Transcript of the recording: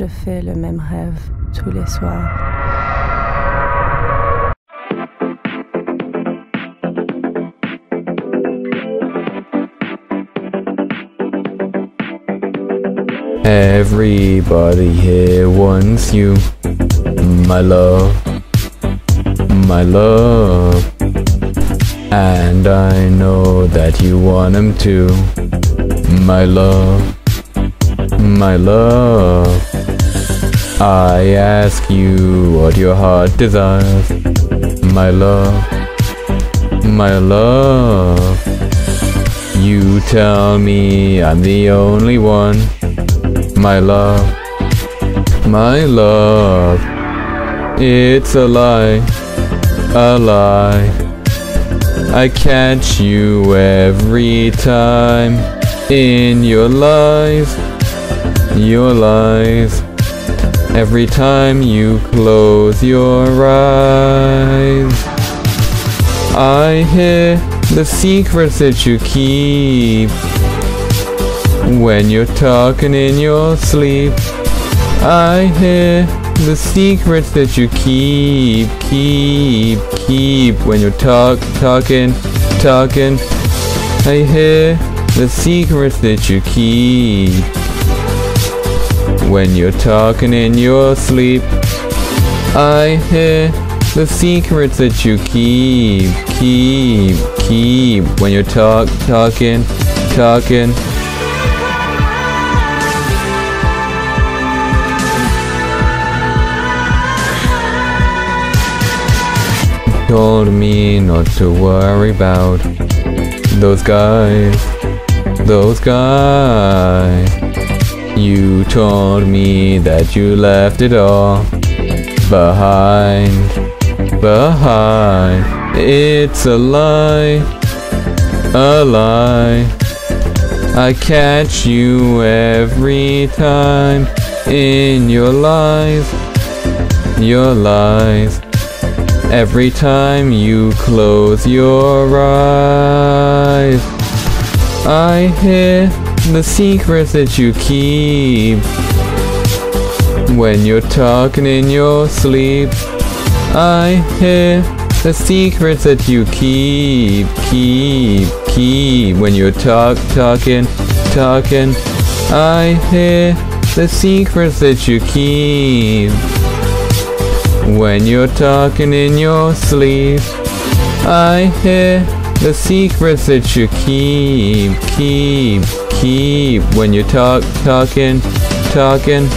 Je fais le même rêve tous les soirs. Everybody here wants you, my love, my love. And I know that you want him too, my love, my love. I ask you what your heart desires, my love, my love. You tell me I'm the only one my love, my love. It's a lie, a lie. I catch you every time in your lies, your lies. Every time you close your eyes, I hear the secrets that you keep when you're talking in your sleep, I hear the secrets that you keep, keep, keep. When you're talk, talking, talking, I hear the secrets that you keep. When you're talking in your sleep, I hear the secrets that you keep, keep, keep. When you're talk, talking, talking. told me not to worry about those guys, those guys. Told me that you left it all behind, behind. It's a lie, a lie. I catch you every time in your lies, your lies. Every time you close your eyes, I hear the secrets that you keep. When you're talking in your sleep, I hear the secrets that you keep, keep, keep. When you're talk, talking, talking, I hear the secrets that you keep. When you're talking in your sleep, I hear the secrets that you keep, keep, keep. When you talk, talking, talking,